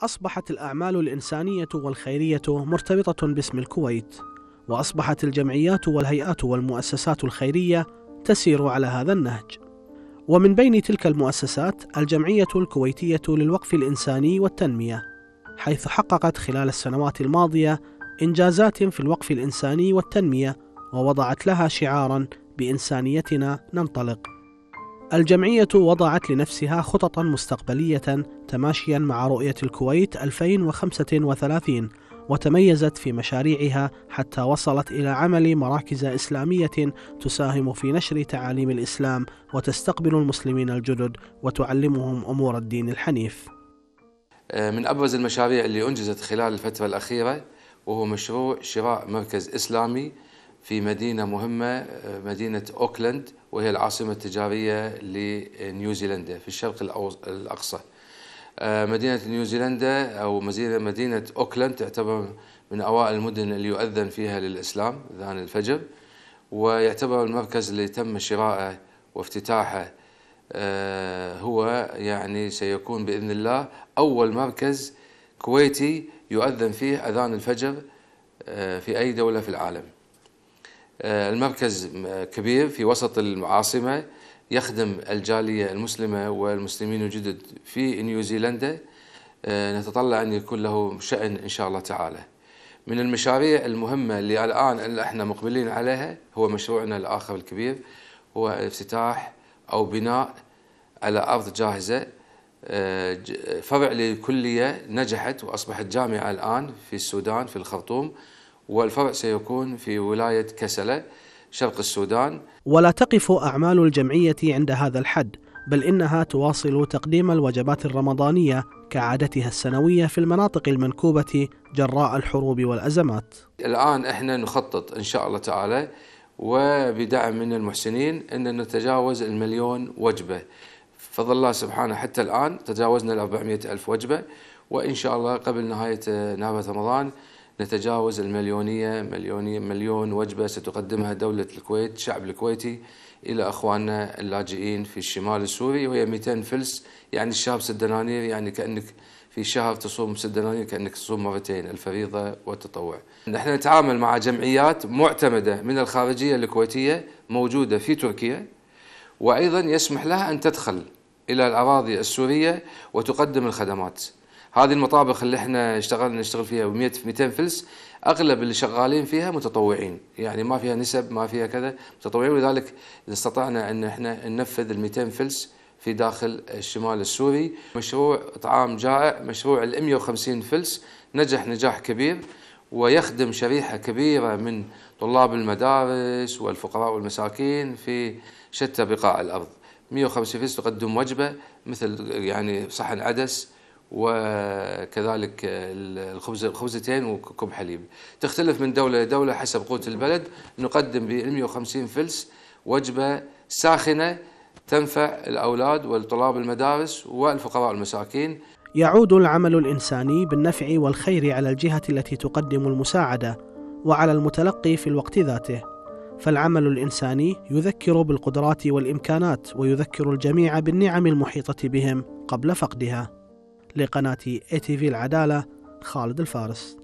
أصبحت الأعمال الإنسانية والخيرية مرتبطة باسم الكويت وأصبحت الجمعيات والهيئات والمؤسسات الخيرية تسير على هذا النهج. ومن بين تلك المؤسسات الجمعية الكويتية للوقف الإنساني والتنمية حيث حققت خلال السنوات الماضية إنجازات في الوقف الإنساني والتنمية ووضعت لها شعارا بإنسانيتنا ننطلق. الجمعية وضعت لنفسها خططا مستقبلية تماشيا مع رؤية الكويت 2035 وتميزت في مشاريعها حتى وصلت إلى عمل مراكز إسلامية تساهم في نشر تعاليم الإسلام وتستقبل المسلمين الجدد وتعلمهم أمور الدين الحنيف. من أبرز المشاريع اللي أنجزت خلال الفترة الأخيرة وهو مشروع شراء مركز إسلامي في مدينة مهمة مدينة أوكلاند وهي العاصمة التجارية لنيوزيلندا في الشرق الأقصى. مدينة نيوزيلندا أو مدينة أوكلاند تعتبر من أوائل المدن اللي يؤذن فيها للإسلام أذان الفجر ويعتبر المركز اللي تم شراءه وافتتاحه هو يعني سيكون بإذن الله أول مركز كويتي يؤذن فيه أذان الفجر في أي دولة في العالم. المركز كبير في وسط العاصمة يخدم الجالية المسلمة والمسلمين الجدد في نيوزيلندا. نتطلع أن يكون له شأن إن شاء الله تعالى. من المشاريع المهمة اللي الآن اللي إحنا مقبلين عليها هو مشروعنا الآخر الكبير هو افتتاح أو بناء على أرض جاهزة. فرع لكلية نجحت وأصبحت جامعة الآن في السودان في الخرطوم. والفرع سيكون في ولاية كسلة شرق السودان. ولا تقف أعمال الجمعية عند هذا الحد بل إنها تواصل تقديم الوجبات الرمضانية كعادتها السنوية في المناطق المنكوبة جراء الحروب والأزمات. الآن إحنا نخطط إن شاء الله تعالى وبدعم من المحسنين أن نتجاوز المليون وجبة. فضل الله سبحانه حتى الآن تجاوزنا ال 400 ألف وجبة وإن شاء الله قبل نهاية نهاية رمضان نتجاوز المليونية مليونية مليون وجبة ستقدمها دولة الكويت الشعب الكويتي إلى أخواننا اللاجئين في الشمال السوري وهي 200 فلس يعني الشهر ست دنانير يعني كأنك في شهر تصوم ست دنانير كأنك تصوم مرتين الفريضة والتطوع. نحن نتعامل مع جمعيات معتمدة من الخارجية الكويتية موجودة في تركيا وأيضا يسمح لها أن تدخل إلى الأراضي السورية وتقدم الخدمات. هذه المطابخ اللي إحنا اشتغلنا نشتغل فيها ب 200 فلس أغلب اللي شغالين فيها متطوعين. يعني ما فيها نسب ما فيها كذا متطوعين. ولذلك استطعنا إن إحنا ننفذ ال 200 فلس في داخل الشمال السوري. مشروع طعام جائع مشروع ال 150 فلس نجح نجاح كبير ويخدم شريحة كبيرة من طلاب المدارس والفقراء والمساكين في شتى بقاع الأرض. 150 فلس تقدم وجبة مثل يعني صحن عدس وكذلك الخبز الخبزتين وكوب حليب. تختلف من دولة لدولة حسب قوة البلد. نقدم ب 150 فلس وجبة ساخنة تنفع الأولاد والطلاب المدارس والفقراء والمساكين. يعود العمل الإنساني بالنفع والخير على الجهة التي تقدم المساعدة وعلى المتلقي في الوقت ذاته. فالعمل الإنساني يذكر بالقدرات والإمكانات ويذكر الجميع بالنعم المحيطة بهم قبل فقدها. لقناة اي تي في العدالة خالد الفارس.